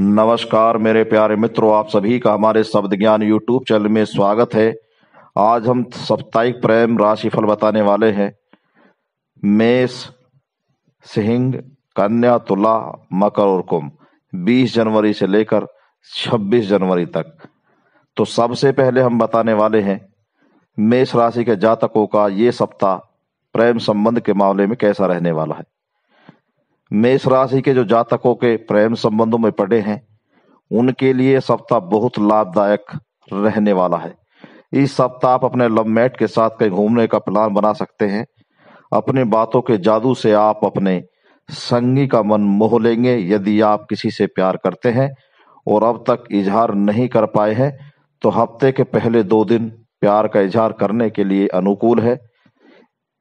नमस्कार मेरे प्यारे मित्रों, आप सभी का हमारे शब्द ज्ञान यूट्यूब चैनल में स्वागत है। आज हम साप्ताहिक प्रेम राशिफल बताने वाले हैं। मेष, सिंह, कन्या, तुला, मकर और कुंभ 20 जनवरी से लेकर 26 जनवरी तक। तो सबसे पहले हम बताने वाले हैं, मेष राशि के जातकों का ये सप्ताह प्रेम संबंध के मामले में कैसा रहने वाला है। मेष राशि के जो जातकों के प्रेम संबंधों में पड़े हैं, उनके लिए सप्ताह बहुत लाभदायक रहने वाला है। इस सप्ताह आप अपने लवमेट के साथ कहीं घूमने का प्लान बना सकते हैं। अपने बातों के जादू से आप अपने संगी का मन मोह लेंगे, यदि आप किसी से प्यार करते हैं और अब तक इजहार नहीं कर पाए हैं तो हफ़्ते के पहले दो दिन प्यार का इजहार करने के लिए अनुकूल है।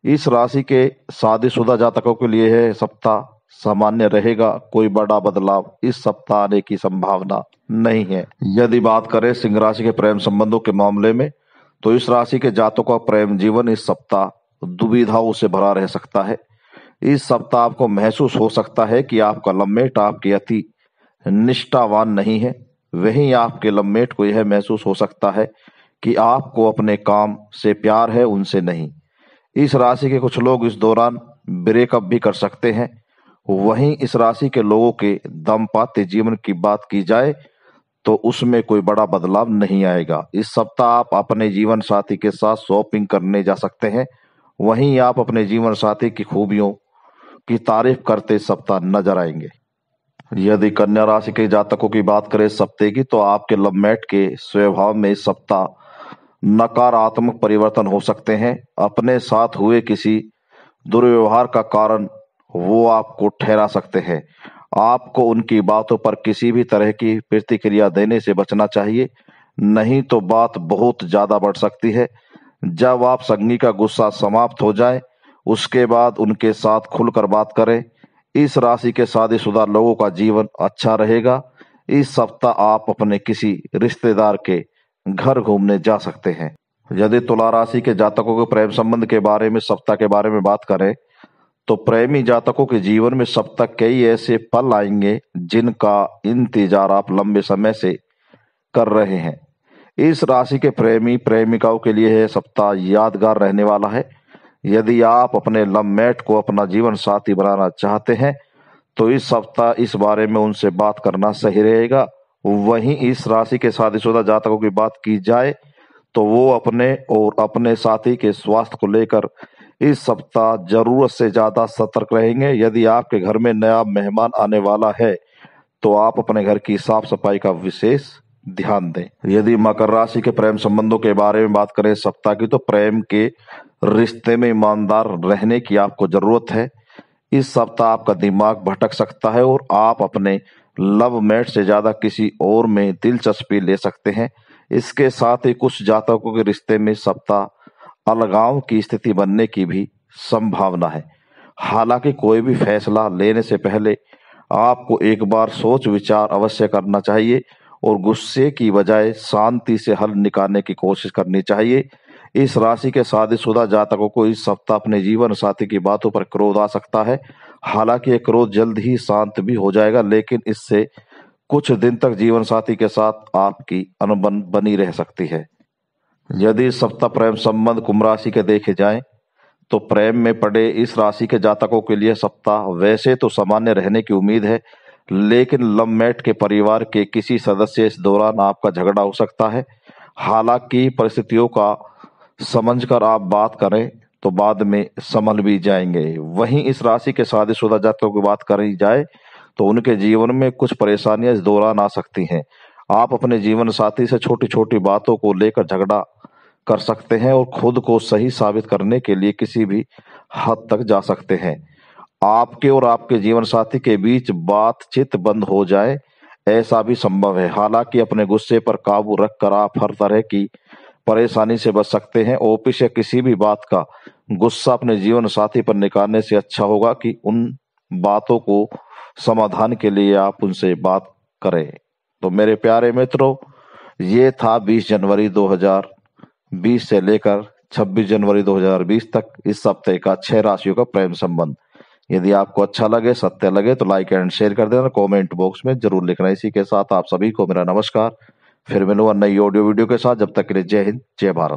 इस राशि के शादीशुदा जातकों के लिए है सप्ताह सामान्य रहेगा, कोई बड़ा बदलाव इस सप्ताह आने की संभावना नहीं है। यदि बात करें सिंह राशि के प्रेम संबंधों के मामले में तो इस राशि के जातकों का प्रेम जीवन इस सप्ताह दुविधाओं से भरा रह सकता है। इस सप्ताह आपको महसूस हो सकता है कि आपका लम्बेट आपके अति निष्ठावान नहीं है। वहीं आपके लम्बेट को यह महसूस हो सकता है कि आपको अपने काम से प्यार है, उनसे नहीं। इस राशि के कुछ लोग इस दौरान ब्रेकअप भी कर सकते हैं। वहीं इस राशि के लोगों के दम जीवन की बात की जाए तो उसमें कोई बड़ा बदलाव नहीं आएगा। इस सप्ताह आप अपने जीवन साथी के साथ शॉपिंग करने जा सकते हैं। वहीं आप अपने जीवन साथी की खूबियों की तारीफ़ करते सप्ताह नज़र आएँगे। यदि कन्या राशि के जातकों की बात करें सप्ते की तो आपके लवमेट के स्वभाव में इस सप्ताह नकारात्मक परिवर्तन हो सकते हैं। अपने साथ हुए किसी दुर्व्यवहार का कारण वो आपको ठहरा सकते हैं। आपको उनकी बातों पर किसी भी तरह की प्रतिक्रिया देने से बचना चाहिए। नहीं तो बात बहुत ज़्यादा बढ़ सकती है। जब आप संगी का गुस्सा समाप्त हो जाए, उसके बाद उनके साथ खुलकर बात करें। इस राशि के शादीशुदा लोगों का जीवन अच्छा रहेगा। इस सप्ताह आप अपने किसी रिश्तेदार के घर घूमने जा सकते हैं। यदि तुला राशि के जातकों के प्रेम संबंध के बारे में, सप्ताह के बारे में बात करें तो प्रेमी जातकों के जीवन में सब तक कई ऐसे पल आएँगे जिनका इंतज़ार आप लंबे समय से कर रहे हैं। इस राशि के प्रेमी प्रेमिकाओं के लिए यह सप्ताह यादगार रहने वाला है। यदि आप अपने लवमेट को अपना जीवन साथी बनाना चाहते हैं तो इस सप्ताह इस बारे में उनसे बात करना सही रहेगा। वहीं इस राशि के शादीशुदा जातकों की बात की जाए तो वो अपने और अपने साथी के स्वास्थ्य को लेकर इस सप्ताह ज़रूरत से ज़्यादा सतर्क रहेंगे। यदि आपके घर में नया मेहमान आने वाला है तो आप अपने घर की साफ़ सफ़ाई का विशेष ध्यान दें। यदि मकर राशि के प्रेम संबंधों के बारे में बात करें सप्ताह की तो प्रेम के रिश्ते में ईमानदार रहने की आपको ज़रूरत है। इस सप्ताह आपका दिमाग भटक सकता है और आप अपने लव मेट से ज़्यादा किसी और में दिलचस्पी ले सकते हैं। इसके साथ ही कुछ जातकों के रिश्ते में सप्ताह अलगाव की स्थिति बनने की भी संभावना है। हालाँकि कोई भी फैसला लेने से पहले आपको एक बार सोच विचार अवश्य करना चाहिए और गुस्से की बजाय शांति से हल निकालने की कोशिश करनी चाहिए। इस राशि के शादीशुदा जातकों को इस सप्ताह अपने जीवन साथी की बातों पर क्रोध आ सकता है। हालाँकि यह क्रोध जल्द ही शांत भी हो जाएगा, लेकिन इससे कुछ दिन तक जीवन साथी के साथ आपकी अनबन, बनी रह सकती है। यदि सप्ताह प्रेम संबंध कुंभ राशि के देखे जाएँ तो प्रेम में पड़े इस राशि के जातकों के लिए सप्ताह वैसे तो सामान्य रहने की उम्मीद है, लेकिन लवमेट के परिवार के किसी सदस्य इस दौरान आपका झगड़ा हो सकता है। हालाँकि परिस्थितियों का समझकर आप बात करें तो बाद में संभल भी जाएँगे। वहीं इस राशि के शादीशुदा जातकों की बात करी जाए तो उनके जीवन में कुछ परेशानियाँ इस दौरान आ सकती हैं। आप अपने जीवन साथी से छोटी छोटी बातों को लेकर झगड़ा कर सकते हैं और खुद को सही साबित करने के लिए किसी भी हद तक जा सकते हैं। आपके और आपके जीवन साथी के बीच बातचीत बंद हो जाए, ऐसा भी संभव है। हालाँकि अपने गुस्से पर काबू रखकर आप हर तरह की परेशानी से बच सकते हैं। ऑफ़िस या किसी भी बात का गुस्सा अपने जीवन साथी पर निकालने से अच्छा होगा कि उन बातों को समाधान के लिए आप उनसे बात करें। तो मेरे प्यारे मित्रों, ये था 20 जनवरी 2020 से लेकर 26 जनवरी 2020 तक इस सप्ताह का छह राशियों का प्रेम संबंध। यदि आपको अच्छा लगे, सत्य लगे तो लाइक एंड शेयर कर देना कमेंट बॉक्स में ज़रूर लिखना। इसी के साथ आप सभी को मेरा नमस्कार। फिर मिलूँगा नई ऑडियो वीडियो के साथ। जब तक के लिए जय हिंद, जय भारत।